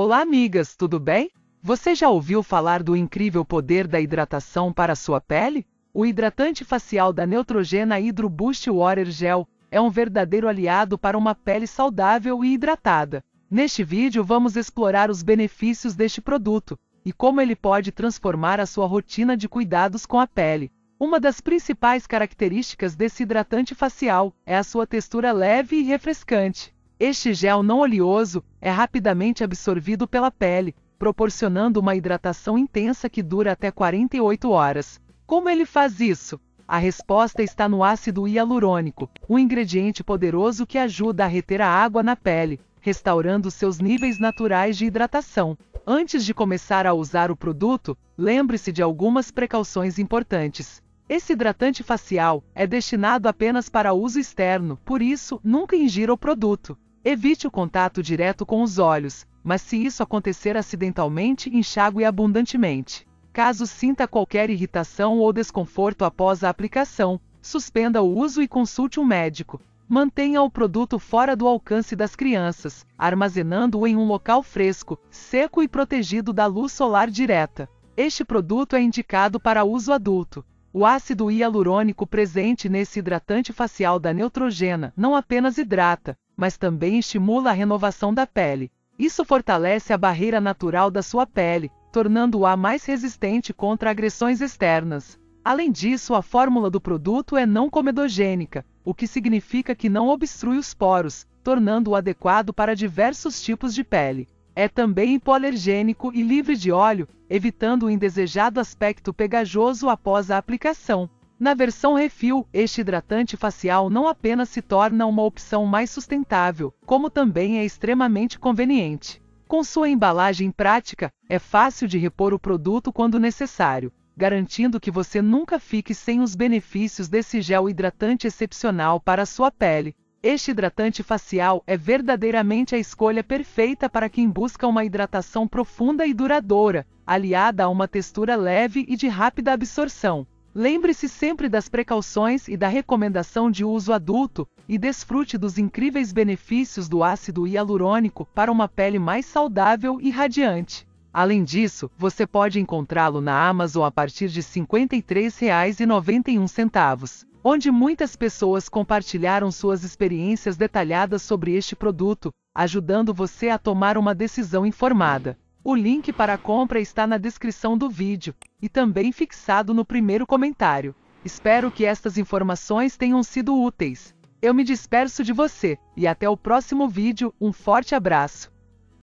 Olá, amigas, tudo bem? Você já ouviu falar do incrível poder da hidratação para a sua pele? O hidratante facial da Neutrogena Hydro Boost Water Gel é um verdadeiro aliado para uma pele saudável e hidratada. Neste vídeo vamos explorar os benefícios deste produto e como ele pode transformar a sua rotina de cuidados com a pele. Uma das principais características desse hidratante facial é a sua textura leve e refrescante. Este gel não oleoso é rapidamente absorvido pela pele, proporcionando uma hidratação intensa que dura até 48 horas. Como ele faz isso? A resposta está no ácido hialurônico, um ingrediente poderoso que ajuda a reter a água na pele, restaurando seus níveis naturais de hidratação. Antes de começar a usar o produto, lembre-se de algumas precauções importantes. Esse hidratante facial é destinado apenas para uso externo, por isso, nunca ingira o produto. Evite o contato direto com os olhos, mas se isso acontecer acidentalmente, enxague abundantemente. Caso sinta qualquer irritação ou desconforto após a aplicação, suspenda o uso e consulte um médico. Mantenha o produto fora do alcance das crianças, armazenando-o em um local fresco, seco e protegido da luz solar direta. Este produto é indicado para uso adulto. O ácido hialurônico presente nesse hidratante facial da Neutrogena não apenas hidrata, mas também estimula a renovação da pele. Isso fortalece a barreira natural da sua pele, tornando-a mais resistente contra agressões externas. Além disso, a fórmula do produto é não comedogênica, o que significa que não obstrui os poros, tornando-o adequado para diversos tipos de pele. É também hipoalergênico e livre de óleo, evitando o indesejado aspecto pegajoso após a aplicação. Na versão refil, este hidratante facial não apenas se torna uma opção mais sustentável, como também é extremamente conveniente. Com sua embalagem prática, é fácil de repor o produto quando necessário, garantindo que você nunca fique sem os benefícios desse gel hidratante excepcional para a sua pele. Este hidratante facial é verdadeiramente a escolha perfeita para quem busca uma hidratação profunda e duradoura, aliada a uma textura leve e de rápida absorção. Lembre-se sempre das precauções e da recomendação de uso adulto e desfrute dos incríveis benefícios do ácido hialurônico para uma pele mais saudável e radiante. Além disso, você pode encontrá-lo na Amazon a partir de R$ 53,91, onde muitas pessoas compartilharam suas experiências detalhadas sobre este produto, ajudando você a tomar uma decisão informada. O link para a compra está na descrição do vídeo e também fixado no primeiro comentário. Espero que estas informações tenham sido úteis. Eu me disperso de você e até o próximo vídeo. Um forte abraço!